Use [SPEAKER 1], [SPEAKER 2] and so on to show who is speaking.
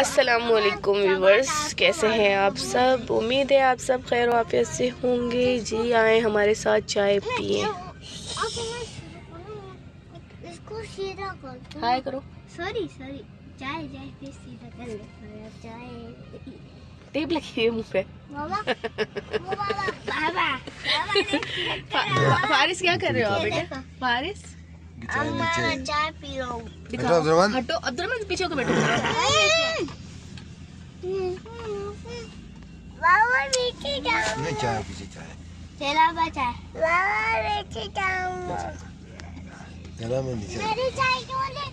[SPEAKER 1] असलकुम व्यूवर्स कैसे हैं आप सब? उम्मीद है आप सब खैर वाफियत से होंगे। जी आए हमारे साथ चाय पिए। हाय करो।
[SPEAKER 2] सॉरी सॉरी चाय चाय फिर सीधा कर ले। चाय।
[SPEAKER 1] टेप लगी है मुँह पे।
[SPEAKER 2] बाबा बाबा बाबा बाबा
[SPEAKER 1] फारिस क्या कर रहे हो आप बेटे? फारिस?
[SPEAKER 2] अम्मा चाय पी रहा हूँ।
[SPEAKER 1] हटो अब्दुलरहमान पीछे होकर बैठो।
[SPEAKER 2] बाबा नीचे जाऊँ
[SPEAKER 3] नहीं चाय किसी चाय
[SPEAKER 2] चला बचा बाबा नीचे जाऊँ
[SPEAKER 3] चला मैं नीचे
[SPEAKER 2] मेरी चाय क्यों ले